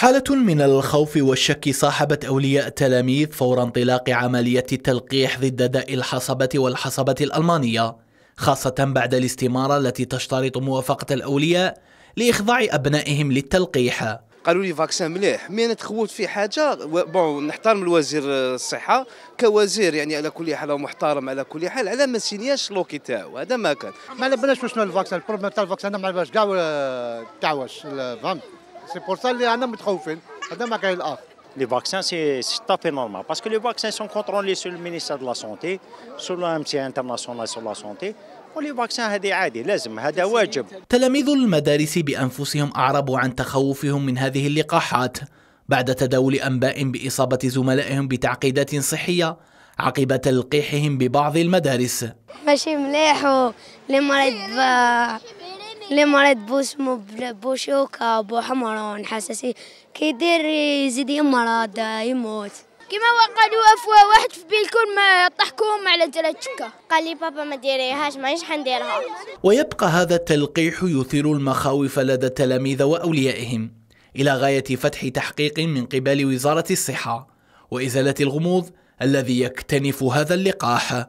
حالة من الخوف والشك صاحبت أولياء التلاميذ فور انطلاق عملية التلقيح ضد داء الحصبة والحصبة الألمانية خاصة بعد الاستمارة التي تشترط موافقة الأولياء لإخضاع أبنائهم للتلقيح. قالوا لي فاكسان مليح مي أنا تخوت في حاجة بون نحترم الوزير الصحة كوزير يعني على كل حال محترم على كل حال على ما سينياش لوكي تاعو هذا ما كان. ما على بالناش شنو الفاكسان البروبليم تاع الفاكسان ما على بالناش كاع تعوش فهمت؟ c'est pour ça اللي أنا متخوفين هذا ما كاين الآخر Les vaccins, c'est tout à fait normal. Parce que les vaccins sont contrôlés par le ministère de la Santé, par l'OMS international sur la santé. ولي هذه عادي لازم هذا واجب تلاميذ المدارس بأنفسهم أعربوا عن تخوفهم من هذه اللقاحات بعد تداول أنباء بإصابة زملائهم بتعقيدات صحية عقب تلقيحهم ببعض المدارس. ماشي مليح اللي مريض بوسمو بوشوكة بوحمرون حساسي؟ كيدير يزيد يمرض يموت. كما قالوا أفوا واحد في بيلكم ما طحكوهم على ثلاث شكا قال لي بابا ما ديريهاش مانيش حنديرها ويبقى هذا التلقيح يثير المخاوف لدى التلاميذ وأوليائهم. إلى غاية فتح تحقيق من قبل وزارة الصحة وإزالة الغموض الذي يكتنف هذا اللقاح.